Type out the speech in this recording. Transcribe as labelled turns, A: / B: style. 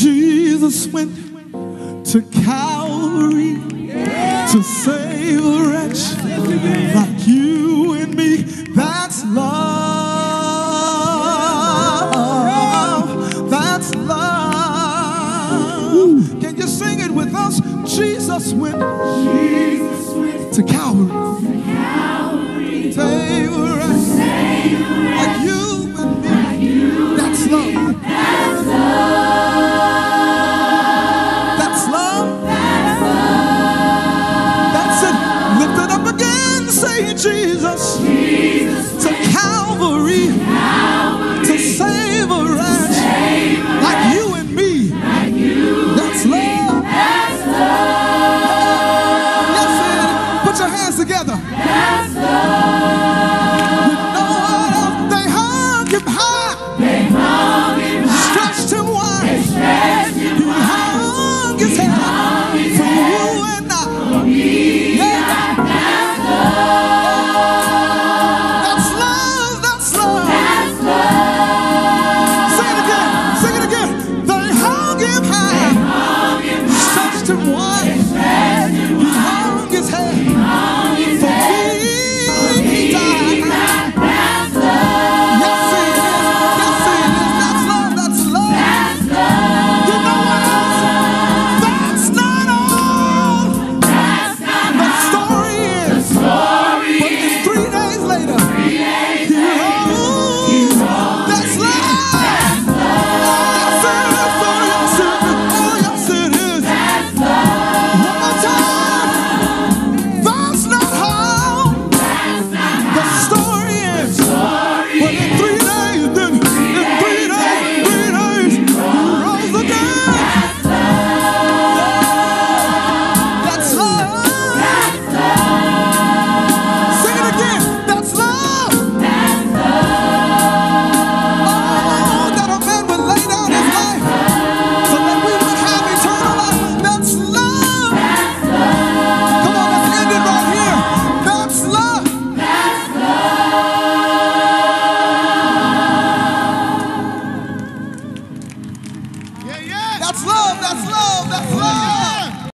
A: Jesus went to Calvary to save a wretch like you and me. That's love. That's love. Can you sing it with us? Jesus went to Calvary together. That's love, that's love, that's love.